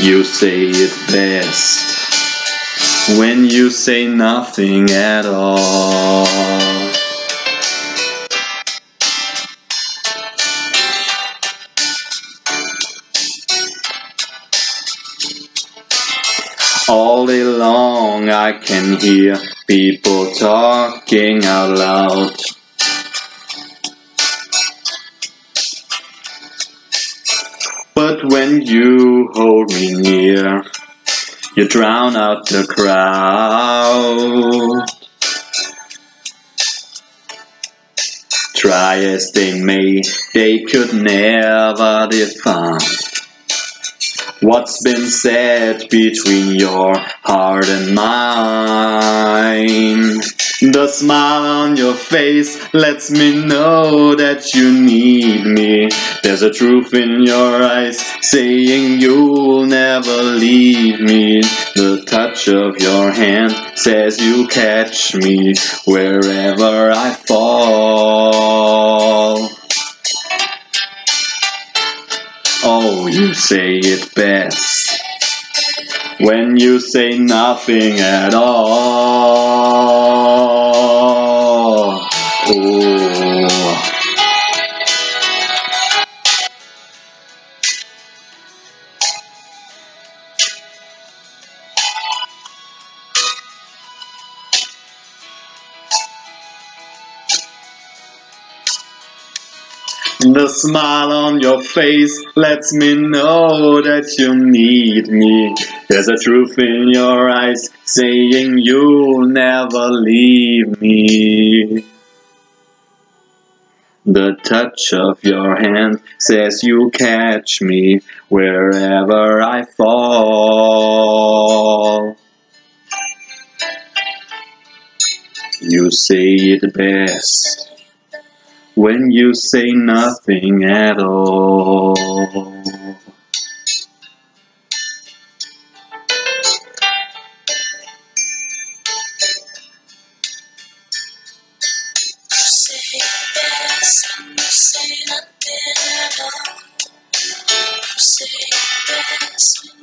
You say it best when you say nothing at all. All day long I can hear people talking out loud. But when you hold me near, you drown out the crowd. Try as they may, they could never define what's been said between your heart and mine. The smile on your face lets me know that you need me. There's a truth in your eyes saying you'll never leave me. The touch of your hand says you'll catch me wherever I fall. Oh, you say it best when you say nothing at all. The smile on your face lets me know that you need me. There's a truth in your eyes saying you'll never leave me. The touch of your hand says you'll catch me wherever I fall. You say it best when you say nothing at all. say say nothing at all. Say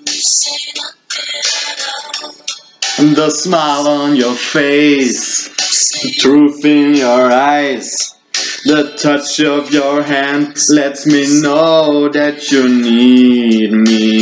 say nothing at all. The smile on your face, the truth in your eyes. The touch of your hand lets me know that you need me.